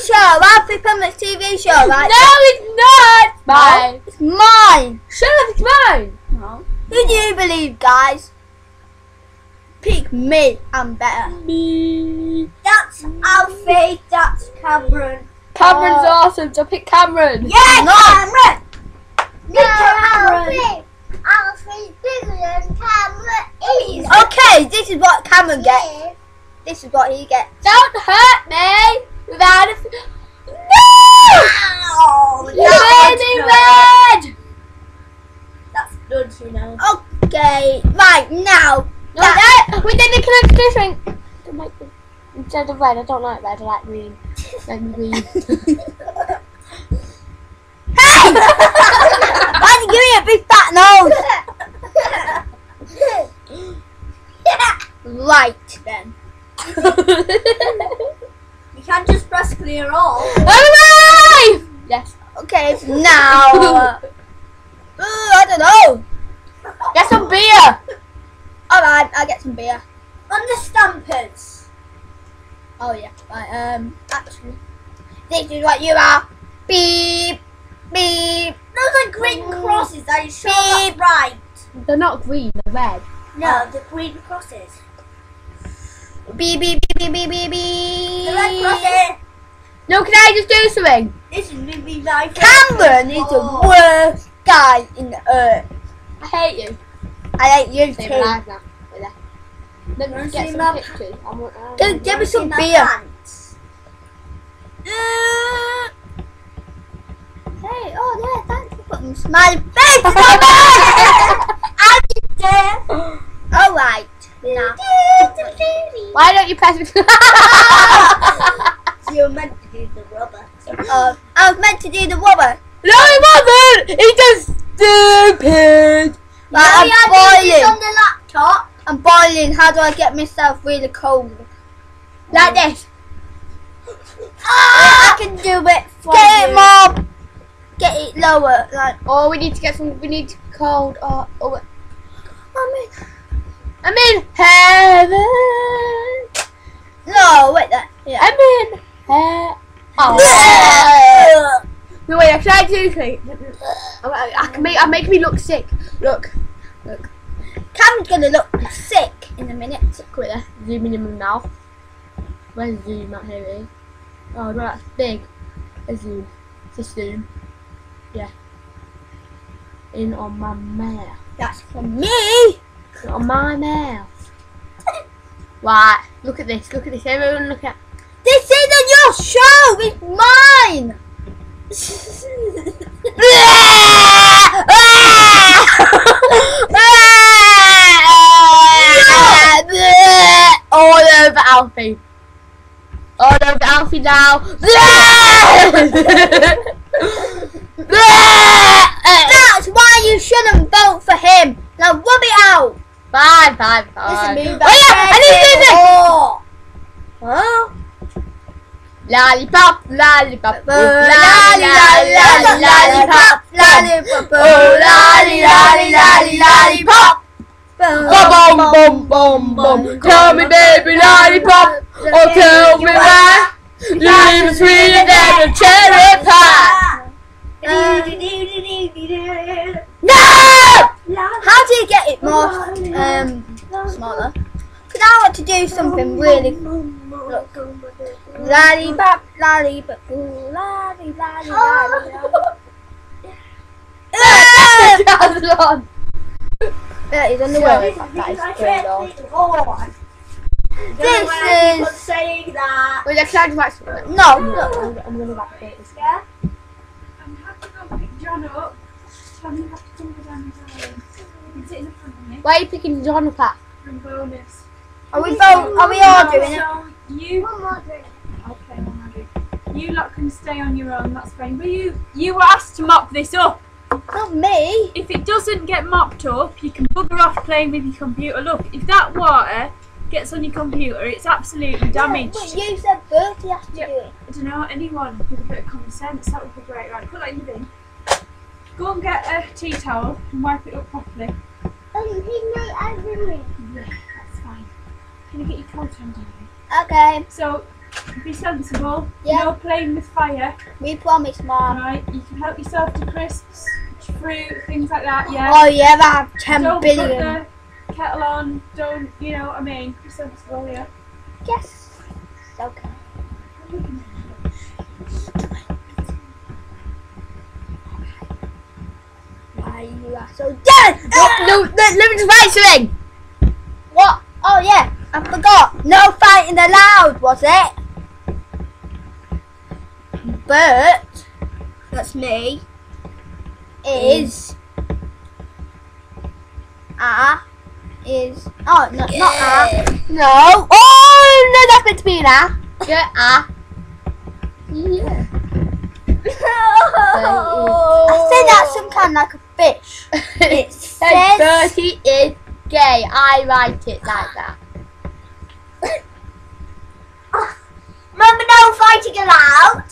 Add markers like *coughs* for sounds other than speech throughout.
show. Alfie Pumpkin's TV show, right? No, it's not. Mine. It's mine. Shut up, it's mine. No. Who do you believe, guys? Pick me. I'm better. Me. That's Alfie. That's Cameron. Cameron's Uh, awesome, so pick Cameron. Yeah, No. Cameron. No, Cameron. Alfie. Alfie bigger than Cameron is. Okay, this is what Cameron gets. This is what he gets. Don't hurt me without a. No! Ow, that's made me good. red. That's good, you know. Okay, right now. No, no. Can I do something? I don't like the- Instead of red, I don't like red. I like green. Like green. *laughs* Hey! *laughs* Why are you giving me a big fat nose? *laughs* Right then. You can't just press clear all. *laughs* I'm alive! Yes. Okay, now. Uh, *laughs* uh, I don't know. Get some beer. Alright, I'll get some beer. On the stampers. Oh yeah. Right, um, actually, this is what you are. Beep, beep. Those are green crosses. Are you sure that's right? They're not green. They're red. No, the green crosses. Beep, beep, beep, beep, beep, beep. The. No, can I just do something? This is going to be my Cameron is the Oh. worst guy in the earth. I hate you. I hate you Save too. alive now. Wait there. Let me get some pictures. I want. I Give, want- give me some beer. Uh, hey, oh yeah, thanks for putting smiley *laughs* face on Why *laughs* don't you press me? You're meant to do the rubber. Uh, I was meant to do the rubber. no, he wasn't. He just stupid. Right, Maybe I did this I'm on the laptop. boiling. I'm boiling. How do I get myself really cold? Like this. Ah! I can do it. For Get you. it more. Get it lower. Like, Oh, we need to get some. We need to cold. Oh, oh. wait. I mean, I'm in heaven. No, wait there. Yeah. I'm in heaven. Oh. no, wait. Can I do something? Oh, I, I can make. I make me look sick. Look. Look. Cam's gonna look sick in a minute. Quick there. Zoom in in my mouth. Where's zoom? Out here it is. Oh, no, that's big. A zoom. A zoom. Yeah. In on my mouth. That's for me. In on my mouth. *laughs* right. Look at this. Look at this. Everyone look at. This isn't your show. It's mine. All over Alfie. All over Alfie now. That's why you shouldn't vote for him. Now rub it out. Fine, fine, Listen, fine. me, Oh yeah, I need to do this. Oh. Huh? Lollipop, lollipop, Lolly, lolly, lolly, lollipop, lollipop, oh, lolly, lolly, lolly, lollipop. Boom, boom, boom, boom. Tell me, baby, lollipop. Oh, tell me why. You even sweeter than a cherry it more um smaller? Because I want to do something really. Look. Lollipop, ooh, lolly, lolly, lolly, lolly. Ah! That's on. Yeah, he's on the. This is saying that. Wait, can I just no. No. I'm gonna write this. Yeah? I'm happy to go pick John up. I'm gonna have to come down his. You can in the front Why are you picking John up at? for a bonus. Are we both? Are we all doing it? So you One more drink. okay, one more drink. You lot can stay on your own, that's fine. But you you were asked to mop this up. Not me. If it doesn't get mopped up, you can bugger off playing with your computer. Look, if that water gets on your computer, it's absolutely damaged. But you said Bertie has to Yep. do it. I don't know, anyone with a bit of common sense, that would be great. Right, put that in the bin. Go and get a tea towel and wipe it up properly. He made everything. Yeah, that's fine. Can you get your coat on, Davy? Okay. So, Be sensible. Yeah. No playing with fire. We promise, Mom. Right. You can help yourself to crisps, fruit, things like that. Yeah. Oh yeah, I have 10 don't billion. put the kettle on. Don't. You know what I mean? Be sensible. Yeah. Yes. Okay. You are so dead? No, no, let, me just write something. What? Oh yeah, I forgot. No fighting allowed, was it? But that's me. Is ah is oh no not ah No. Oh, no, that's meant to be an ah. Yeah, ah. Yeah. No. I say that's some kind of like a fish. It Says Bertie is gay. I write it like that. *coughs* Remember no fighting allowed?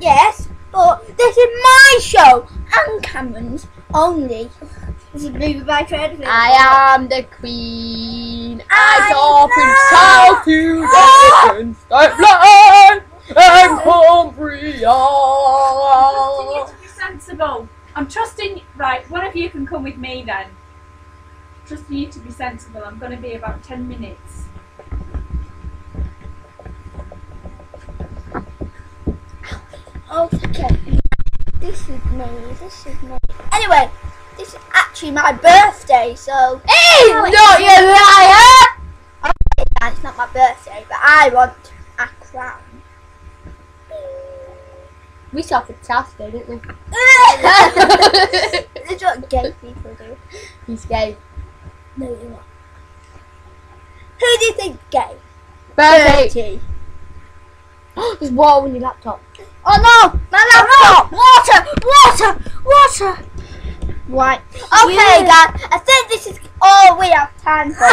yes, but this is my show and Cameron's only. This is movie by Fred. I am the queen. I I saw. Prince Charles to the Scotland and Cumbria. trusting you to be sensible. I'm trusting. Right, one of you can come with me then. Trusting you to be sensible. I'm going to be about ten minutes. Okay. This is me. This is me. Anyway, this is actually my birthday, so Hey, not you liar! yeah, it's not my birthday, but I want a crown. We saw fantastic, didn't we? *laughs* this is what gay people do. He's gay. No, you're not. Who do you think gay? Bertie. *gasps* There's water on your laptop. Oh no! My laptop! Oh, water! Water! Water! Right. Okay, guys. I think this is all we have time for. *laughs*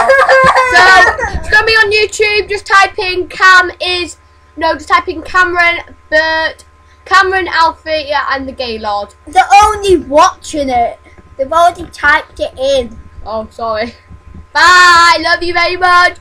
So *laughs* it's gonna be on YouTube. Just type in Cam is no, just type in Cameron, Bert, Cameron, Alfie, and the Gaylord. They're only watching it. They've already typed it in. Oh, sorry. Bye. Love you very much.